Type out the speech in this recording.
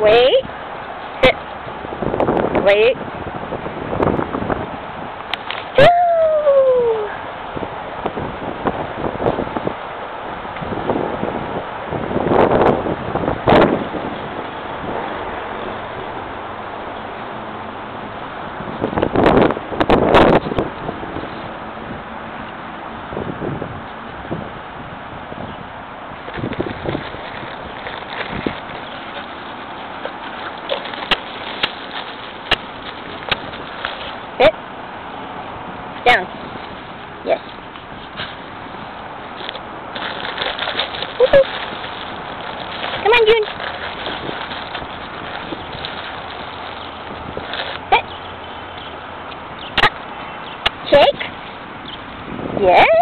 Wait. Wait. Down. Yes. Come on, June. Shake. Yes.